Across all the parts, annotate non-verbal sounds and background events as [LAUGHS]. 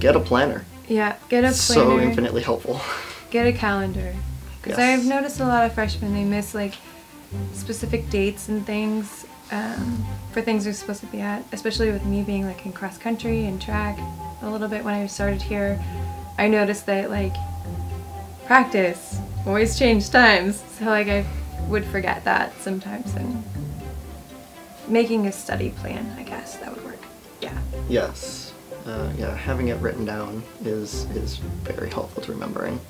get a planner. Yeah, get a planner. So infinitely helpful. Get a calendar. Because Yes. I've noticed a lot of freshmen, they miss like specific dates and things um, for things they're supposed to be at, especially with me being like in cross country and track a little bit when I started here. I noticed that like practice always changed times. So like I would forget that sometimes and making a study plan, I guess, that would work. Yeah. Yes. Uh, yeah, having it written down is is very helpful to remembering.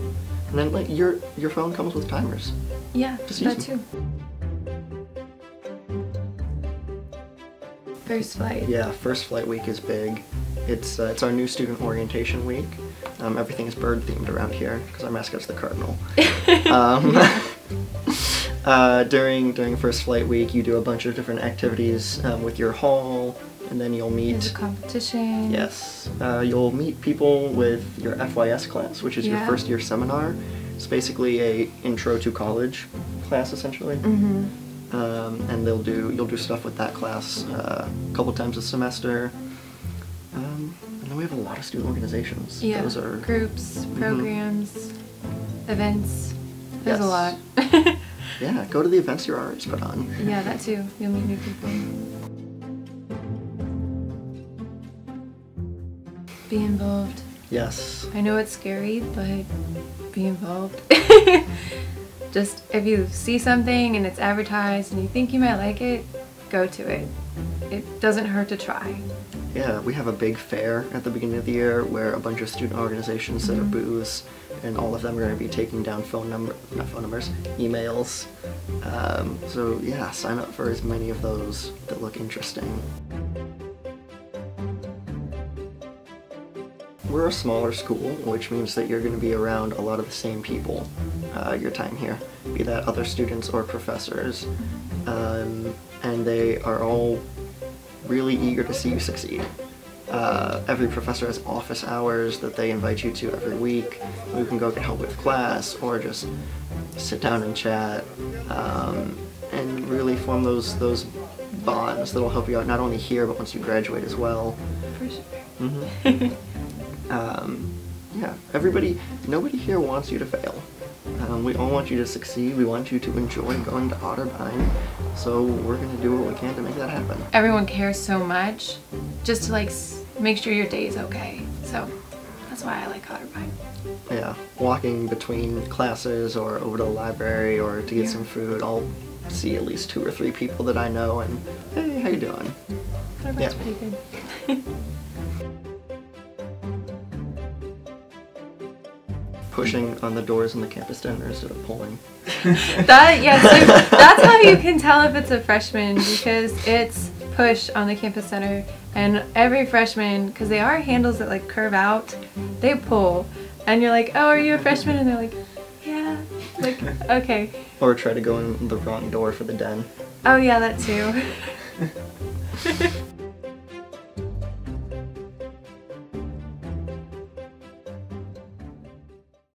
And then like your your phone comes with timers. Yeah, Just that too. First flight. Yeah, first flight week is big. It's uh, it's our new student orientation week. Um, everything is bird themed around here because our mascot's the cardinal. [LAUGHS] um, [LAUGHS] uh, during during first flight week, you do a bunch of different activities um, with your hall, and then you'll There's a meet. competition. Yes, uh, you'll meet people with your FYS class, which is your first year seminar. It's basically a intro to college class essentially. Mm-hmm. um, and they'll do you'll do stuff with that class uh, a couple times a semester. Um, and then we have a lot of student organizations. Yeah. Those are Groups, Mhm. programs, events. There's a lot. [LAUGHS] yeah. Go to the events your RAs put on. yeah, that too. You'll meet new people. Be involved. Yes. I know it's scary, but be involved. [LAUGHS] Just if you see something and it's advertised and you think you might like it, go to it. It doesn't hurt to try. Yeah, we have a big fair at the beginning of the year where a bunch of student organizations set up Mhm. booths, and all of them are going to be taking down phone number, not phone numbers, emails. Um, so yeah, sign up for as many of those that look interesting. We're a smaller school, which means that you're going to be around a lot of the same people uh, your time here, be that other students or professors. Um, and they are all really eager to see you succeed. Uh, every professor has office hours that they invite you to every week. You can go get help with class or just sit down and chat um, and really form those those bonds that'll help you out not only here but once you graduate as well. For sure. hmm [LAUGHS] um, yeah, everybody, nobody here wants you to fail. Um, we all want you to succeed. We want you to enjoy going to Otterbein. So we're gonna do what we can to make that happen. Everyone cares so much just to like s- make sure your day is okay. So that's why I like Otterbein. Yeah, walking between classes or over to the library or to get Yeah. some food, I'll see at least two or three people that I know and hey, how you doing? Yeah. pretty good. [LAUGHS] Pushing on the doors in the campus center instead of pulling. [LAUGHS] That so [LAUGHS] that's how you can tell if it's a freshman because it's push on the campus center, and every freshman, because they are handles that like curve out, they pull, and you're like, oh, are you a freshman? And they're like, yeah, like [LAUGHS] okay, Or try to go in the wrong door for the den. oh yeah, that too.